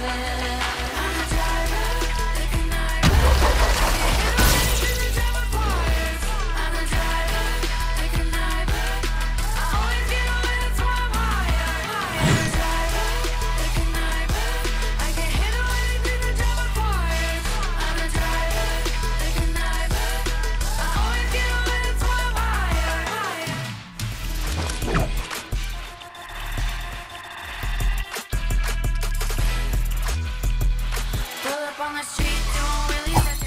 silence. on the street, don't really